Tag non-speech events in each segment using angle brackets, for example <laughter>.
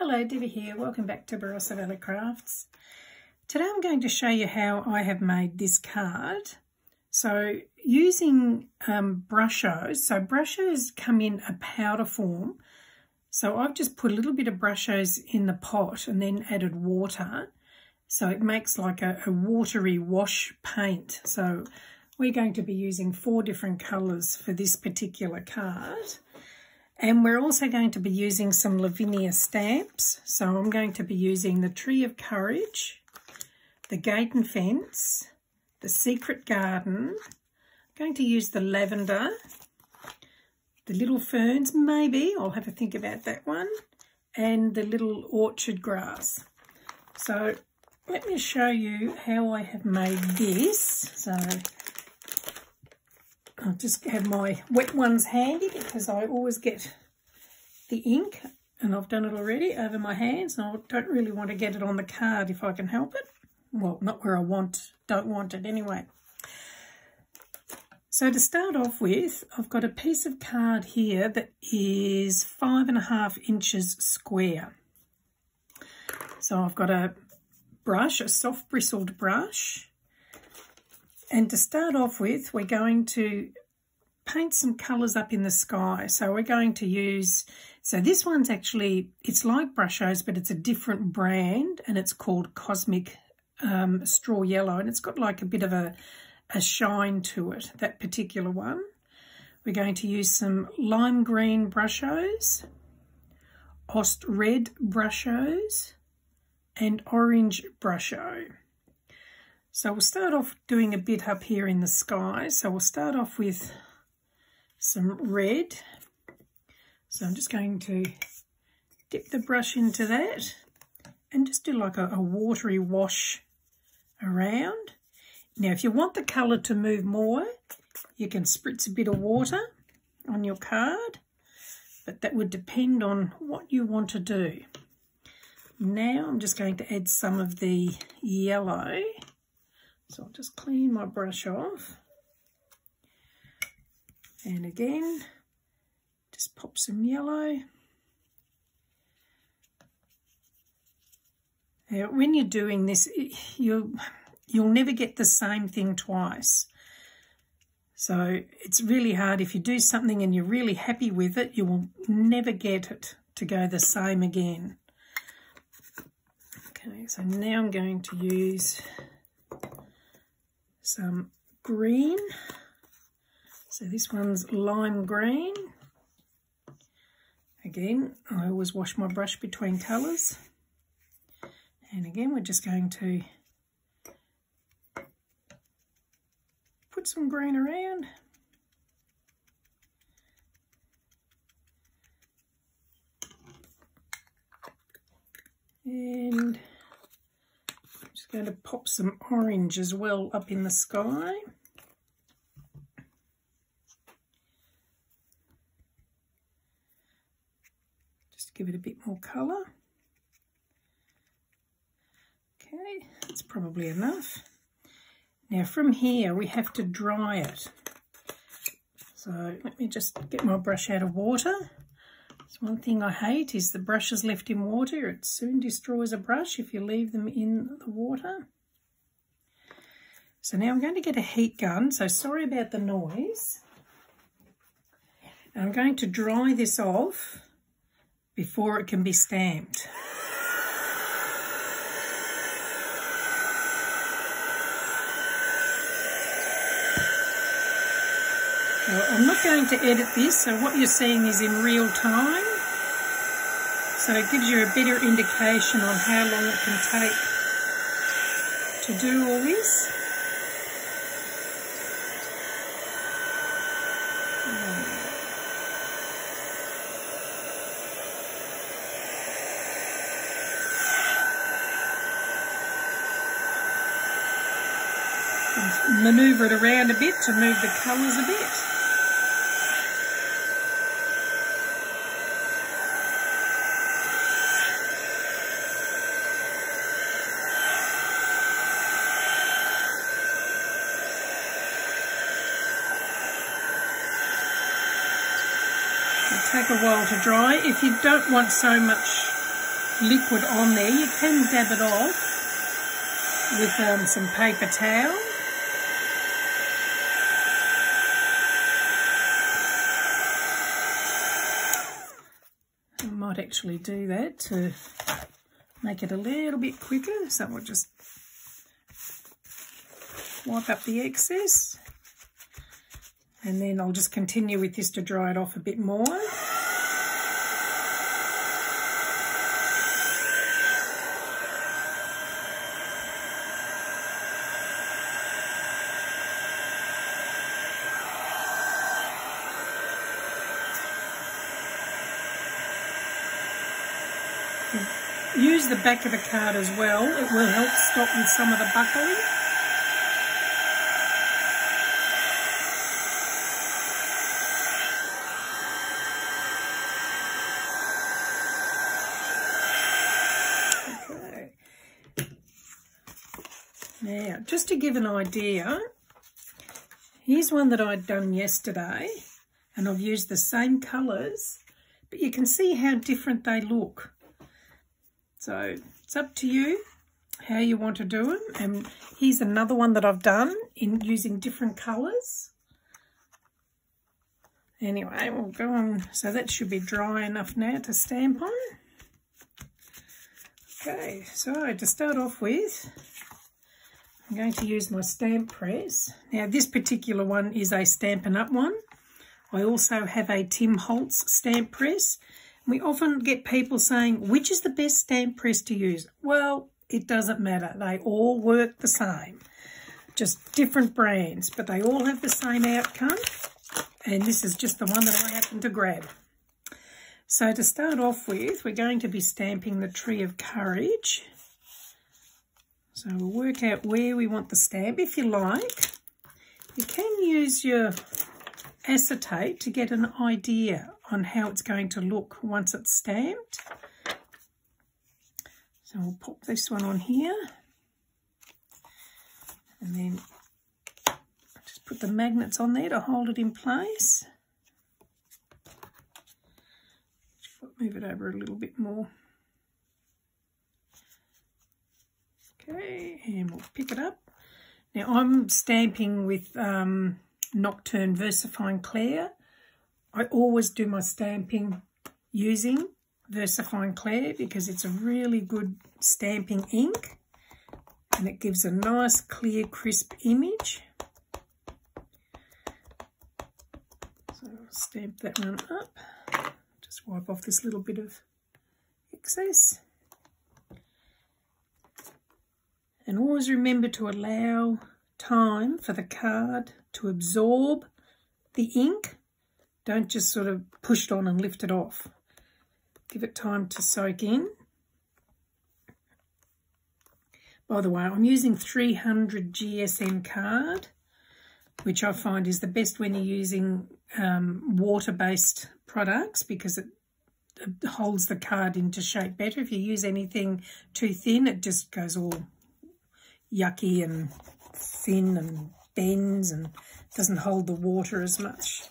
Hello, Debbie here. Welcome back to Barossa Valley Crafts. Today I'm going to show you how I have made this card. So using um, brushos, so brushos come in a powder form. So I've just put a little bit of brushos in the pot and then added water. So it makes like a, a watery wash paint. So we're going to be using four different colours for this particular card. And we're also going to be using some Lavinia stamps. So I'm going to be using the Tree of Courage, the Gate and Fence, the Secret Garden. I'm going to use the Lavender, the Little Ferns, maybe. I'll have a think about that one. And the Little Orchard Grass. So let me show you how I have made this. So I'll just have my wet ones handy because I always get the ink and I've done it already over my hands and I don't really want to get it on the card if I can help it. Well, not where I want, don't want it anyway. So to start off with, I've got a piece of card here that is five and a half inches square. So I've got a brush, a soft bristled brush, and to start off with, we're going to paint some colours up in the sky. So we're going to use, so this one's actually, it's like Brushos, but it's a different brand and it's called Cosmic um, Straw Yellow and it's got like a bit of a, a shine to it, that particular one. We're going to use some lime green Brushos, Ost red Brushos and orange Brusho. So we'll start off doing a bit up here in the sky. So we'll start off with some red. So I'm just going to dip the brush into that and just do like a, a watery wash around. Now, if you want the colour to move more, you can spritz a bit of water on your card, but that would depend on what you want to do. Now I'm just going to add some of the yellow so I'll just clean my brush off. And again, just pop some yellow. Now, when you're doing this, you'll, you'll never get the same thing twice. So it's really hard. If you do something and you're really happy with it, you will never get it to go the same again. Okay, so now I'm going to use some green. So this one's lime green. Again, I always wash my brush between colours. And again, we're just going to put some green around. And going to pop some orange as well up in the sky. Just give it a bit more colour. Okay, that's probably enough. Now from here we have to dry it. So let me just get my brush out of water. One thing I hate is the brushes left in water. It soon destroys a brush if you leave them in the water. So now I'm going to get a heat gun. So sorry about the noise. I'm going to dry this off before it can be stamped. <laughs> I'm not going to edit this, so what you're seeing is in real time. So it gives you a better indication on how long it can take to do all this. Manoeuvre it around a bit to move the colours a bit. take a while to dry. If you don't want so much liquid on there. You can dab it off with um, some paper towel. I might actually do that to make it a little bit quicker. So we'll just wipe up the excess. And then I'll just continue with this to dry it off a bit more. Use the back of the card as well. It will help stop with some of the buckling. Now, just to give an idea, here's one that I'd done yesterday, and I've used the same colours, but you can see how different they look. So it's up to you how you want to do them. And here's another one that I've done in using different colours. Anyway, we'll go on. So that should be dry enough now to stamp on. Okay, so to start off with, I'm going to use my stamp press. Now this particular one is a Stampin' Up one. I also have a Tim Holtz stamp press. We often get people saying, which is the best stamp press to use? Well, it doesn't matter. They all work the same. Just different brands, but they all have the same outcome. And this is just the one that I happen to grab. So to start off with, we're going to be stamping the Tree of Courage. So we'll work out where we want the stamp. If you like, you can use your acetate to get an idea on how it's going to look once it's stamped. So we'll pop this one on here. And then just put the magnets on there to hold it in place. Move it over a little bit more. Okay, and we'll pick it up. Now I'm stamping with um, Nocturne VersaFine Clair. I always do my stamping using VersaFine Clair because it's a really good stamping ink and it gives a nice clear crisp image. So I'll stamp that one up. Just wipe off this little bit of excess. And always remember to allow time for the card to absorb the ink. Don't just sort of push it on and lift it off. Give it time to soak in. By the way, I'm using 300 GSM card, which I find is the best when you're using um, water-based products because it, it holds the card into shape better. If you use anything too thin, it just goes all yucky and thin and bends and doesn't hold the water as much.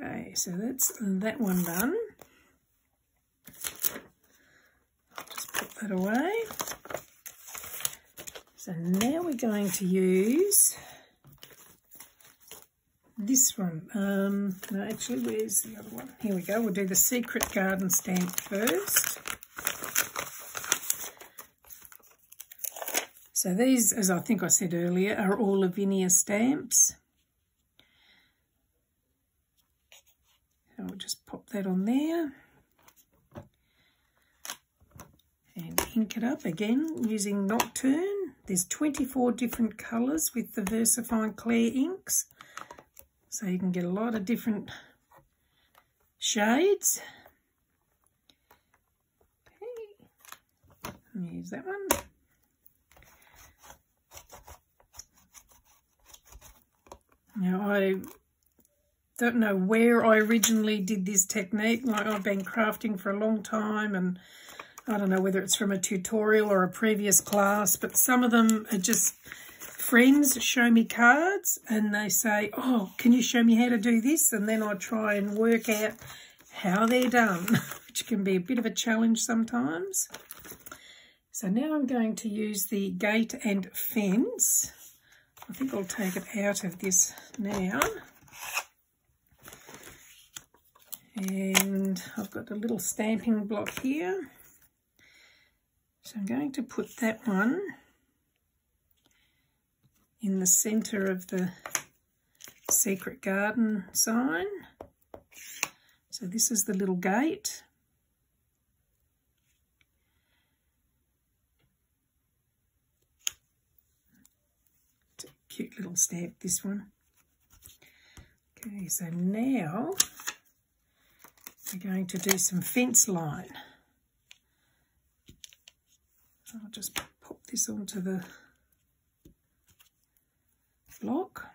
Okay, so that's that one done. Just put that away. So now we're going to use this one. Um, no, actually, where's the other one? Here we go. We'll do the Secret Garden stamp first. So these, as I think I said earlier, are all Lavinia stamps. So I'll just that on there. And ink it up again using Nocturne. There's 24 different colours with the VersaFine Clair inks. So you can get a lot of different shades. Okay. Use that one. Now, I don't know where I originally did this technique. Like I've been crafting for a long time and I don't know whether it's from a tutorial or a previous class, but some of them are just friends show me cards and they say, oh, can you show me how to do this? And then I try and work out how they're done, <laughs> which can be a bit of a challenge sometimes. So now I'm going to use the gate and fence. I think I'll take it out of this now. And I've got a little stamping block here. So I'm going to put that one in the centre of the secret garden sign. So this is the little gate. Cute little stamp, this one. Okay, so now we're going to do some fence line. I'll just pop this onto the block.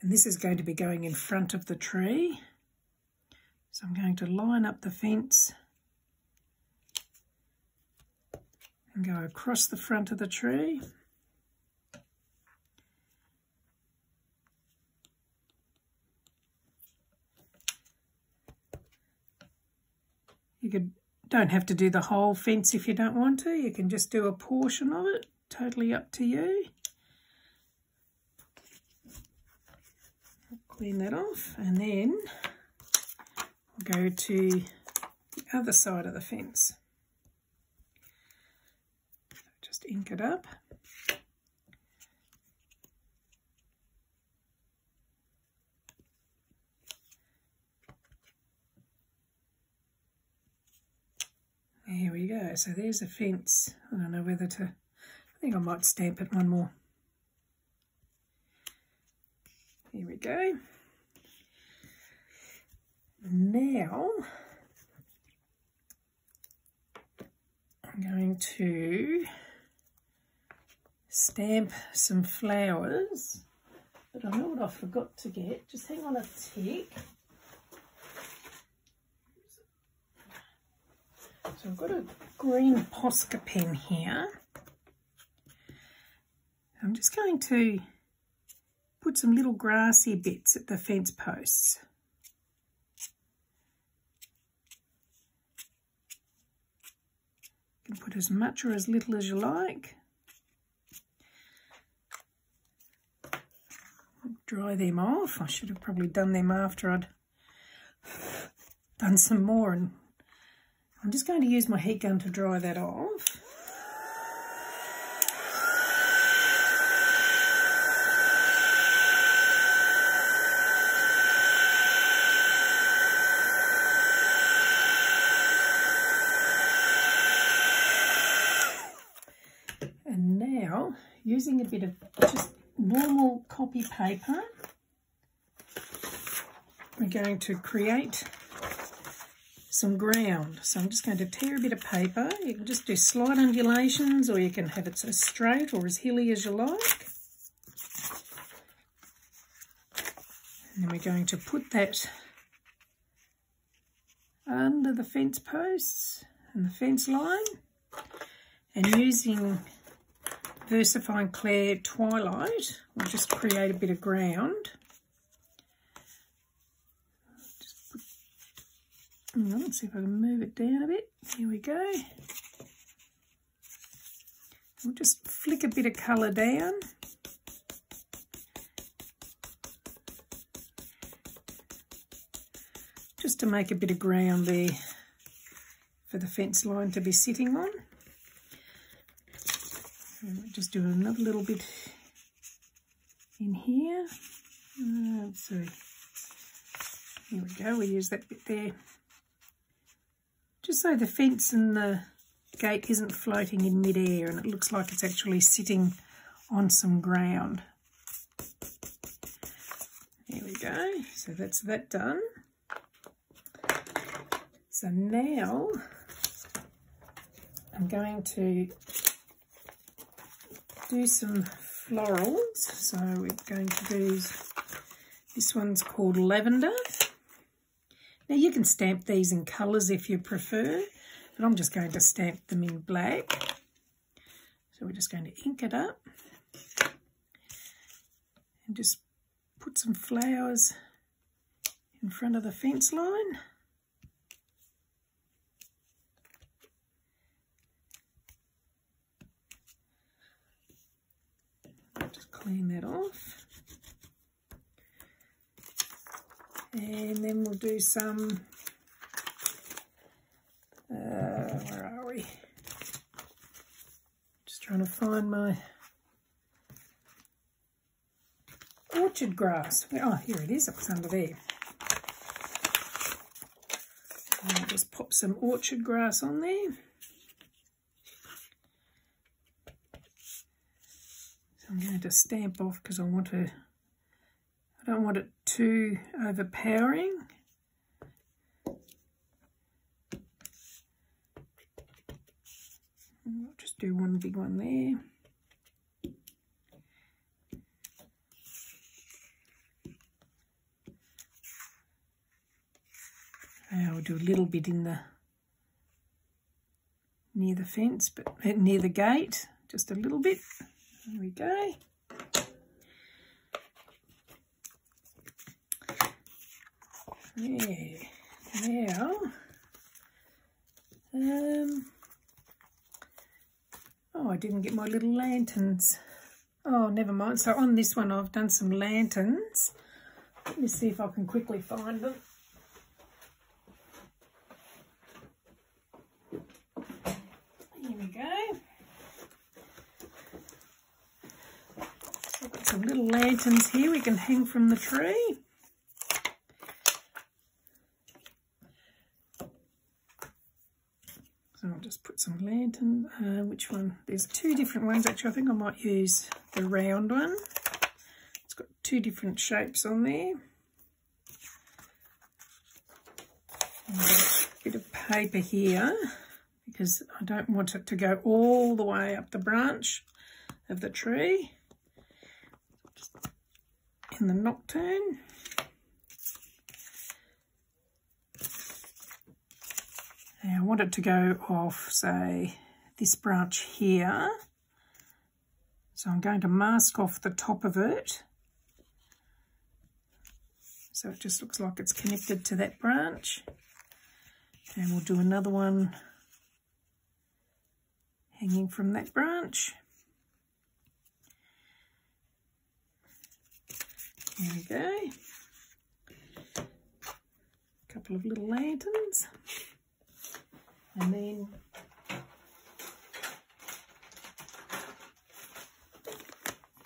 And this is going to be going in front of the tree. So I'm going to line up the fence and go across the front of the tree. You could, don't have to do the whole fence if you don't want to. You can just do a portion of it. Totally up to you. clean that off and then go to the other side of the fence. Just ink it up. So there's a fence. I don't know whether to, I think I might stamp it one more. Here we go. Now, I'm going to stamp some flowers. But I know what I forgot to get. Just hang on a tick. So I've got a green Posca pen here. I'm just going to put some little grassy bits at the fence posts. You can put as much or as little as you like. Dry them off. I should have probably done them after I'd done some more. And I'm just going to use my heat gun to dry that off. And now, using a bit of just normal copy paper, we're going to create some ground. So I'm just going to tear a bit of paper. You can just do slight undulations or you can have it as straight or as hilly as you like. And then we're going to put that under the fence posts and the fence line and using VersaFine Clair Twilight. We'll just create a bit of ground. Put, let's see if I can move it down a bit. Here we go. We'll just flick a bit of colour down. Just to make a bit of ground there for the fence line to be sitting on just do another little bit in here. Uh, let's see. Here we go, we use that bit there. Just so the fence and the gate isn't floating in midair and it looks like it's actually sitting on some ground. There we go. So that's that done. So now I'm going to do some florals. So we're going to do, this one's called Lavender. Now you can stamp these in colours if you prefer, but I'm just going to stamp them in black. So we're just going to ink it up and just put some flowers in front of the fence line. clean that off. And then we'll do some, uh, where are we? Just trying to find my orchard grass. Oh, here it is, it was under there. I'll just pop some orchard grass on there. So I'm going to stamp off because I want to, I don't want it too overpowering. I'll just do one big one there. I'll do a little bit in the near the fence, but uh, near the gate, just a little bit. There we go. Yeah. Now, um, oh, I didn't get my little lanterns. Oh, never mind. So on this one, I've done some lanterns. Let me see if I can quickly find them. Here we go. I've got some little lanterns here we can hang from the tree. So I'll just put lantern. Uh, which one? There's two different ones actually. I think I might use the round one. It's got two different shapes on there. bit of paper here because I don't want it to go all the way up the branch of the tree in the nocturne. I want it to go off, say, this branch here. So I'm going to mask off the top of it. So it just looks like it's connected to that branch. And we'll do another one hanging from that branch. There we go. A couple of little lanterns. And then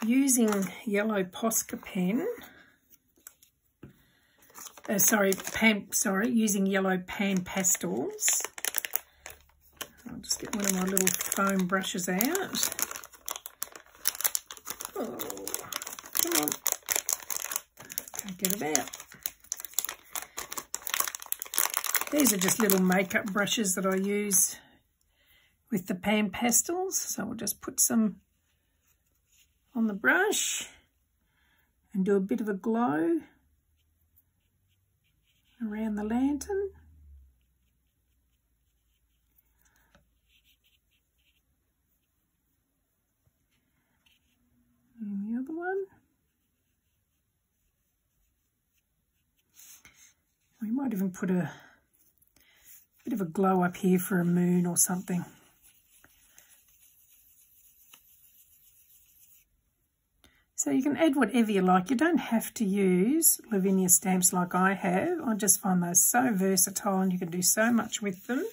using yellow Posca pen, uh, sorry, pan, sorry, using yellow pan pastels. I'll just get one of my little foam brushes out. Oh, come on. Get it out. These are just little makeup brushes that I use with the pan pastels. So we'll just put some on the brush and do a bit of a glow around the lantern. And the other one. We might even put a bit of a glow up here for a moon or something. So you can add whatever you like. You don't have to use Lavinia stamps like I have. I just find those so versatile and you can do so much with them.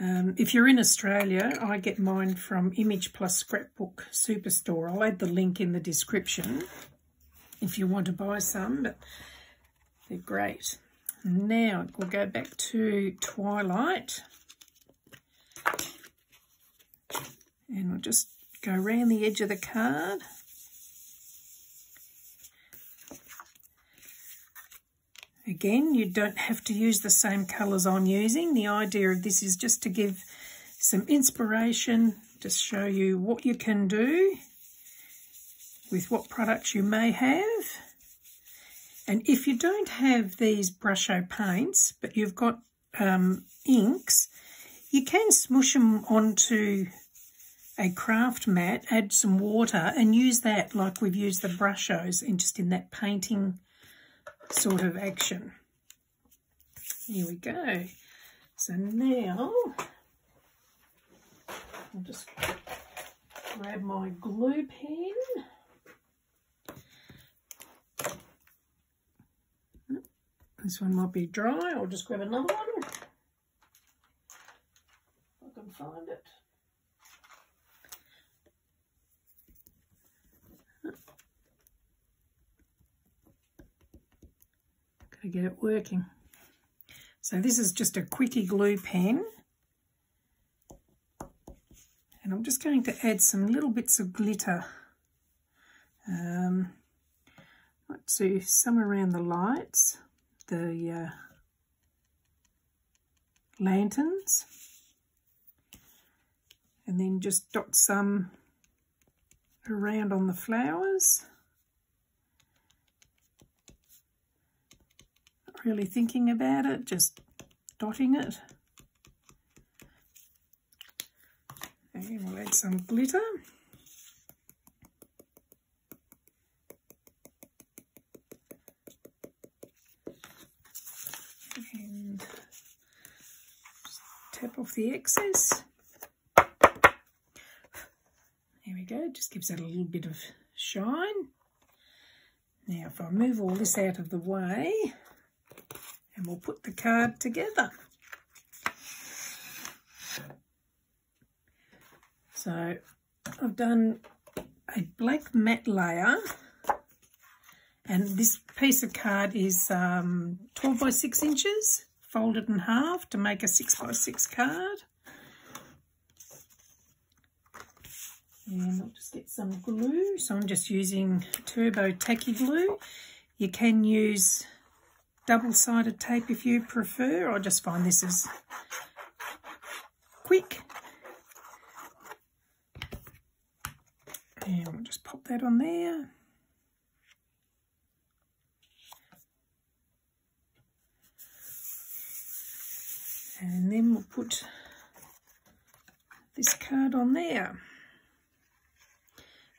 Um, if you're in Australia, I get mine from Image Plus Scrapbook Superstore. I'll add the link in the description if you want to buy some, but they're great. Now we'll go back to Twilight. And we'll just go around the edge of the card. Again, you don't have to use the same colours I'm using. The idea of this is just to give some inspiration, to show you what you can do with what products you may have. And if you don't have these Brusho paints, but you've got um, inks, you can smush them onto a craft mat, add some water and use that like we've used the Brushos in just in that painting sort of action. Here we go. So now I'll just grab my glue pen. This one might be dry. I'll just grab another one. If I can find it. Gotta get it working. So this is just a quickie glue pen. And I'm just going to add some little bits of glitter. Um, let's see, some around the lights, the uh, lanterns. And then just dot some around on the flowers. Not really thinking about it, just dotting it. And we'll add some glitter. Tap off the excess. There we go, just gives that a little bit of shine. Now if I move all this out of the way, and we'll put the card together. So I've done a black matte layer and this piece of card is um, 12 by 6 inches folded in half to make a 6 by 6 card. And I'll just get some glue. So I'm just using Turbo Tacky Glue. You can use double-sided tape if you prefer. I just find this is quick And we'll just pop that on there. And then we'll put this card on there.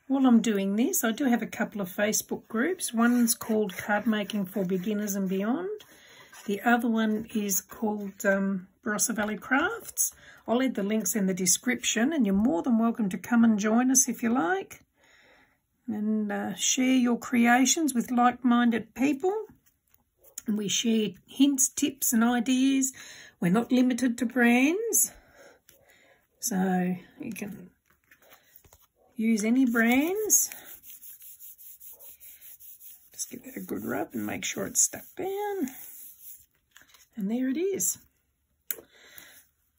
While I'm doing this, I do have a couple of Facebook groups. One's called Card Making for Beginners and Beyond. The other one is called um, Barossa Valley Crafts. I'll add the links in the description and you're more than welcome to come and join us if you like and uh, share your creations with like-minded people. And we share hints, tips and ideas. We're not limited to brands. So you can use any brands. Just give it a good rub and make sure it's stuck down. And there it is.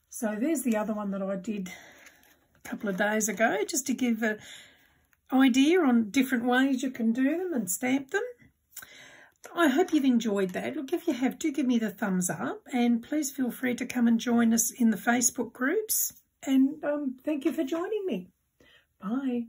So there's the other one that I did a couple of days ago, just to give an idea on different ways you can do them and stamp them. I hope you've enjoyed that. Look, if you have, do give me the thumbs up and please feel free to come and join us in the Facebook groups. And um, thank you for joining me. Bye.